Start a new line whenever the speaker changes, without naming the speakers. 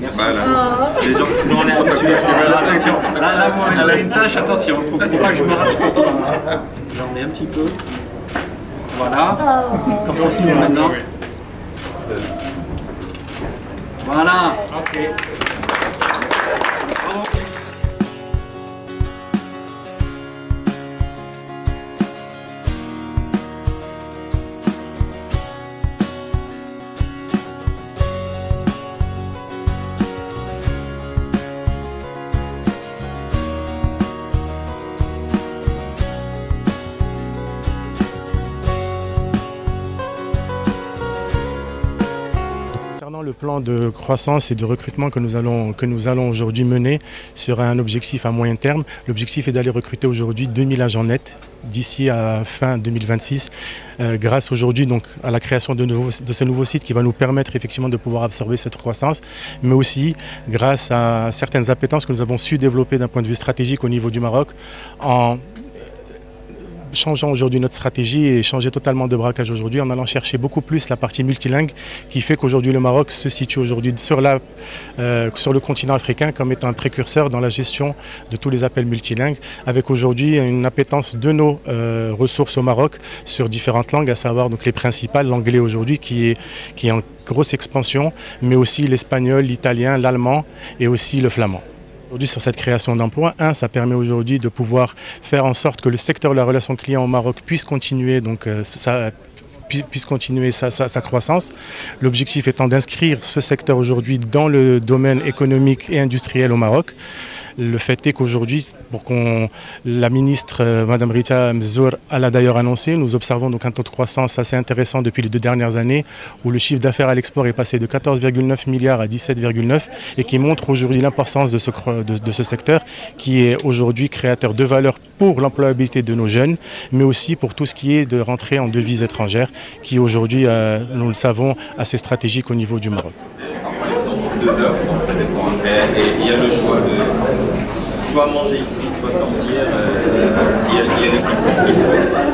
Merci.
Voilà.
Les gens
Nous, on est habitués. Attention, là, là, moi, elle a une tâche, attention, faut faut pas que je me rapproche. J'en ai un petit peu. Voilà. Comme ça finit maintenant. Voilà. Ok.
Le plan de croissance et de recrutement que nous allons, allons aujourd'hui mener sera un objectif à moyen terme. L'objectif est d'aller recruter aujourd'hui 2000 agents nets d'ici à fin 2026 euh, grâce aujourd'hui donc à la création de, de ce nouveau site qui va nous permettre effectivement de pouvoir absorber cette croissance mais aussi grâce à certaines appétences que nous avons su développer d'un point de vue stratégique au niveau du Maroc en changeant aujourd'hui notre stratégie et changer totalement de braquage aujourd'hui en allant chercher beaucoup plus la partie multilingue qui fait qu'aujourd'hui le Maroc se situe aujourd'hui sur, euh, le continent africain comme étant un précurseur dans la gestion de tous les appels multilingues avec aujourd'hui une appétence de nos euh, ressources au Maroc sur différentes langues à savoir donc les principales, l'anglais aujourd'hui qui est en grosse expansion mais aussi l'espagnol, l'italien, l'allemand et aussi le flamand. Sur cette création d'emplois, un, ça permet aujourd'hui de pouvoir faire en sorte que le secteur de la relation client au Maroc puisse continuer, donc, euh, sa croissance. L'objectif étant d'inscrire ce secteur aujourd'hui dans le domaine économique et industriel au Maroc. Le fait est qu'aujourd'hui, pour qu'on, la ministre euh, Madame Rita Mzour l'a d'ailleurs annoncé, nous observons donc un taux de croissance assez intéressant depuis les deux dernières années, où le chiffre d'affaires à l'export est passé de 14,9 milliards à 17,9 et qui montre aujourd'hui l'importance de ce, secteur qui est aujourd'hui créateur de valeur pour l'employabilité de nos jeunes, mais aussi pour tout ce qui est de rentrée en devises étrangères, qui aujourd'hui, euh, nous le savons, assez stratégique au niveau du Maroc.
Soit manger ici, soit sortir. euh, Il y a il